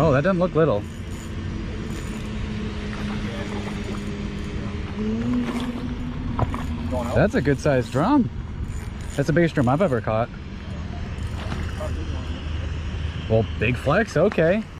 Oh, that doesn't look little. That's a good sized drum. That's the biggest drum I've ever caught. Well, big flex, okay.